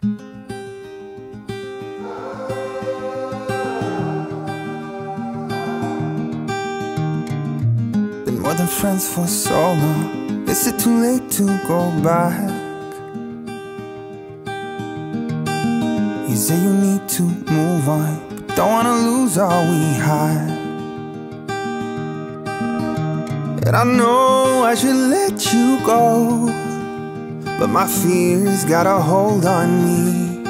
Been more than friends for so long. Is it too late to go back? You say you need to move on, but don't wanna lose all we had. And I know I should let you go, but my fears got a hold on me.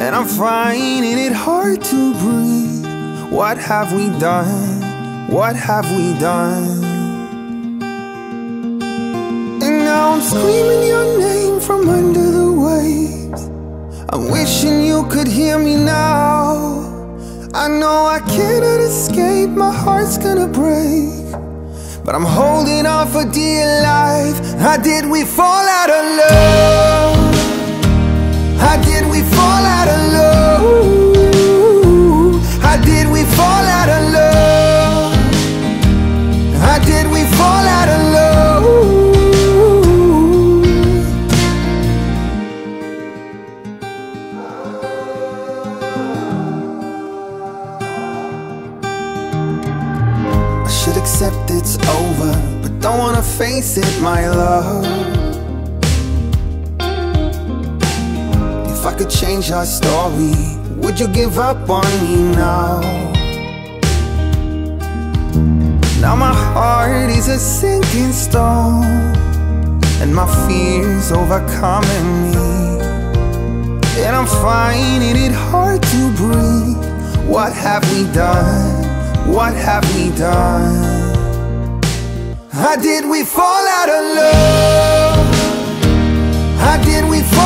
And I'm finding it hard to breathe. What have we done? What have we done? And now I'm screaming your name from under the waves. I'm wishing you could hear me now. I know I cannot escape, my heart's gonna break. But I'm holding on for dear life. How did we fall out of love? Accept it's over, but don't wanna face it, my love. If I could change our story, would you give up on me now? Now my heart is a sinking stone, and my fears overcoming me. And I'm finding it hard to breathe. What have we done? What have we done? How did we fall out of love? How did we fall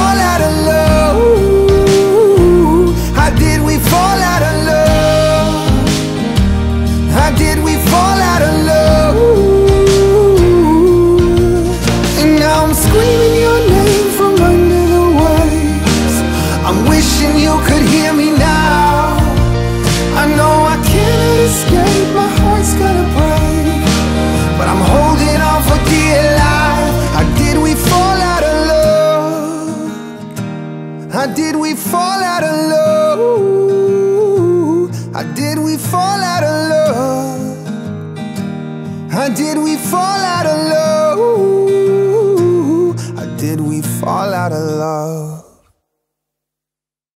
fall out of love? How did we fall out of love? How did we fall